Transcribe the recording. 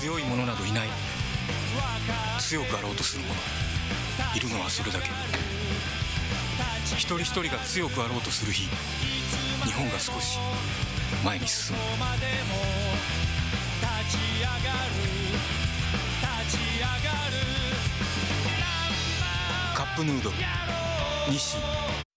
強い者などいない。強くあろうとする者。いるのはそれだけ。一人一人が強くあろうとする日。日本が少し。前に進む。立ち上がる立ち上がるカップヌードル。日清。